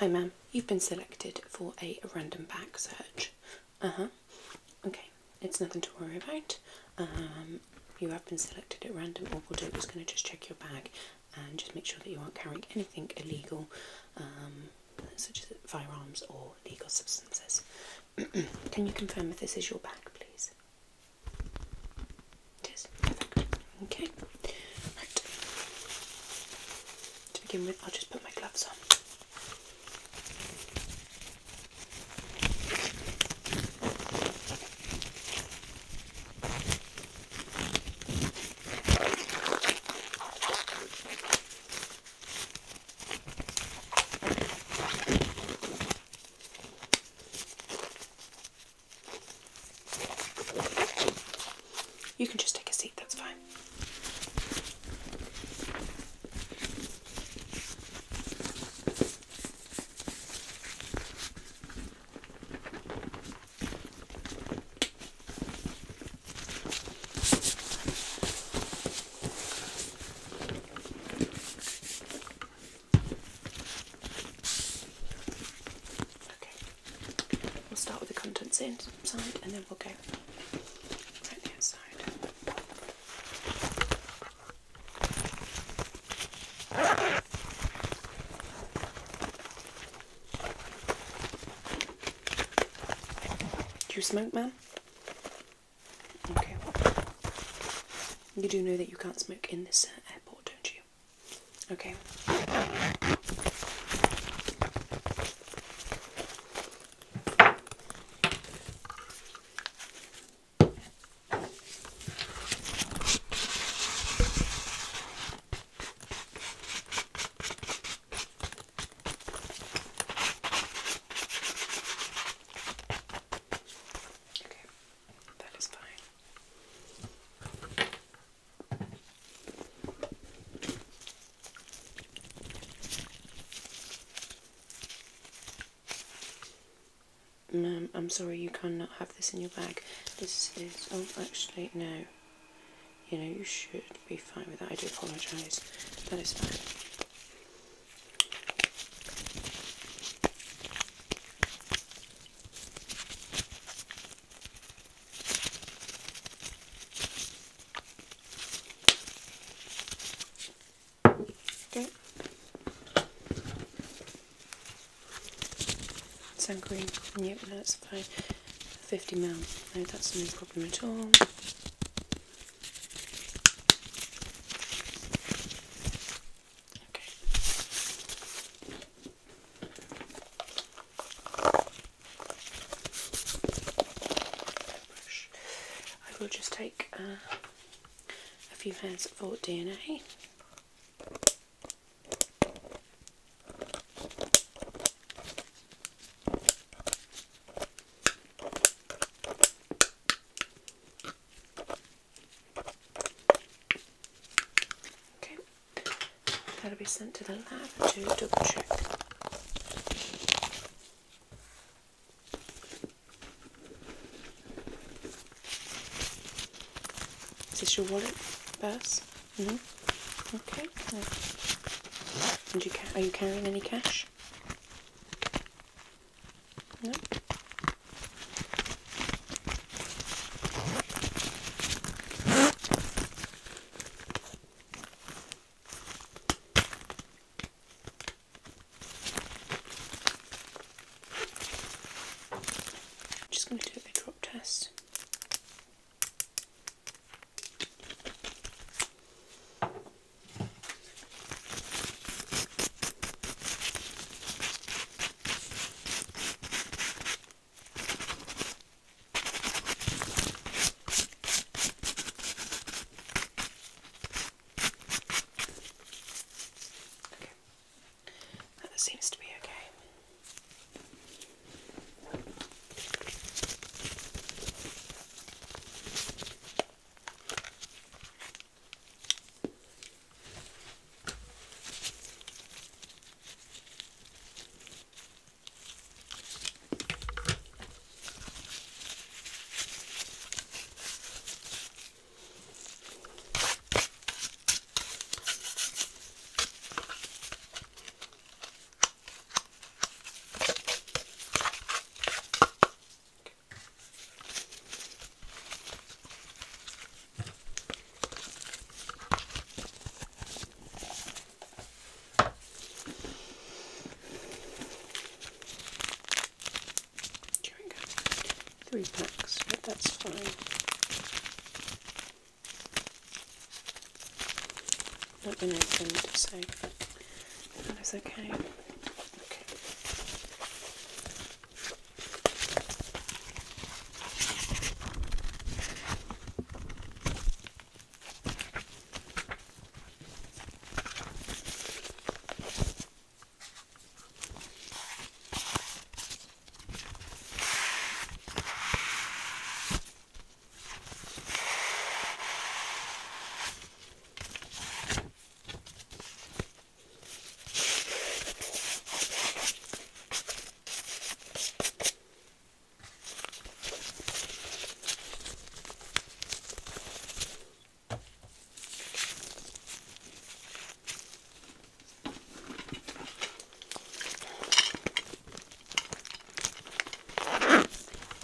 Hi, ma'am. You've been selected for a random bag search. Uh huh. Okay, it's nothing to worry about. Um, you have been selected at random. All we'll do is going to just check your bag and just make sure that you aren't carrying anything illegal, um, such as firearms or legal substances. Can you confirm if this is your bag, please? It is. Perfect. Okay. Right. To begin with, I'll just put my gloves on. You can just take a seat, that's fine. Okay. We'll start with the contents inside and then we'll go right the outside. Do you smoke, man? Okay. You do know that you can't smoke in this airport, don't you? Okay, Ma'am, I'm sorry you cannot have this in your bag. This is. Oh, actually, no. You know, you should be fine with that. I do apologise. That is fine. Yep, that's fine. 50 mil. No, that's no problem at all. Brush. I will just take uh, a few hands for DNA. Be sent to the lab to double check. Is this your wallet, purse? Mm hmm Okay. And you ca- are you carrying any cash? Three packs, but that's fine. Not been opened, so that is okay.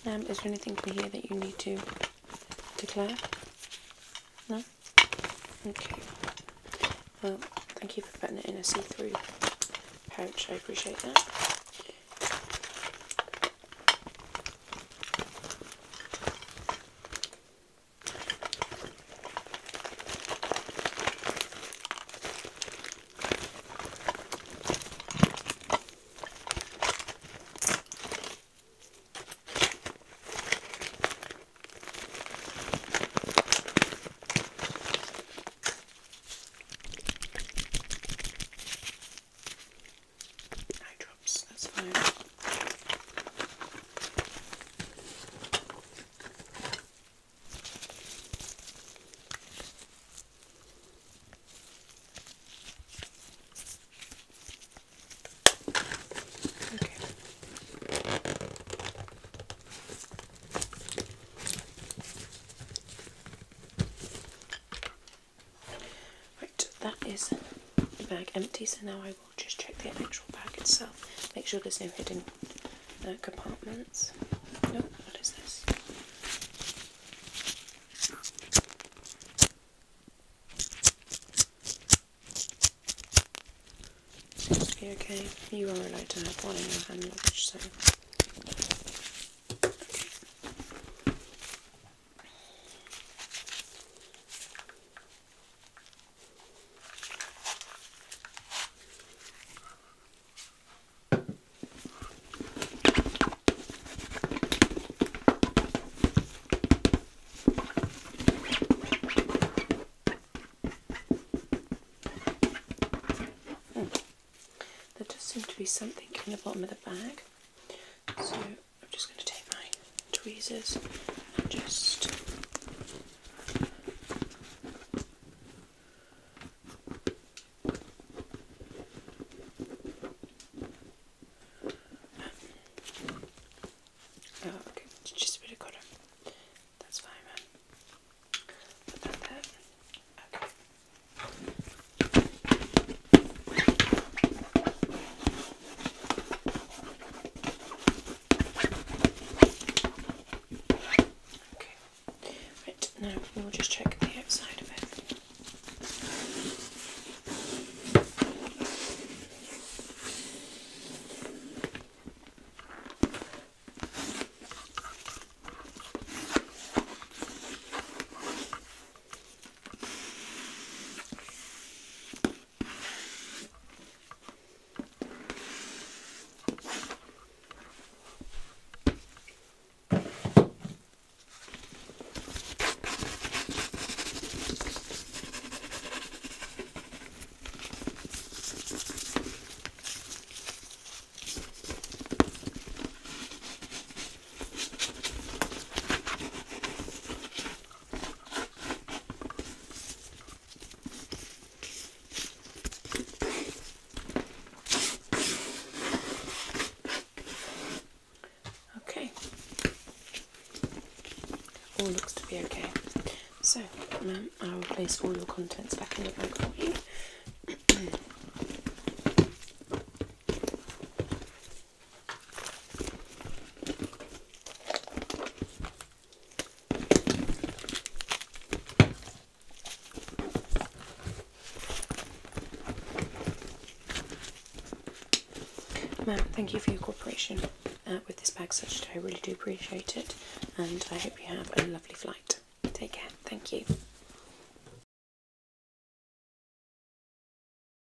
Is there anything in here that you need to declare? No? Okay. Well, thank you for putting it in a see-through pouch. I appreciate that. Eye drops, that's fine. Okay. Right, that is the bag empty, so now I will just check the actual bag itself. Make sure there's no hidden uh, compartments. No, what is this? Okay. You are allowed to have one in your hand luggage, so. Okay. Be something in the bottom of the bag. So I'm just going to take my tweezers and just Oh, okay, it's just a bit of cotton. That's fine, man. Put that there. Okay. Okay. Right, now we'll just check the outside of it. Okay. All looks to be okay. So, ma'am, I will place all your contents back in the bag for you. Ma'am, thank you for your cooperation. Uh, with this bag search today. I really do appreciate it, and I hope you have a lovely flight. Take care. Thank you.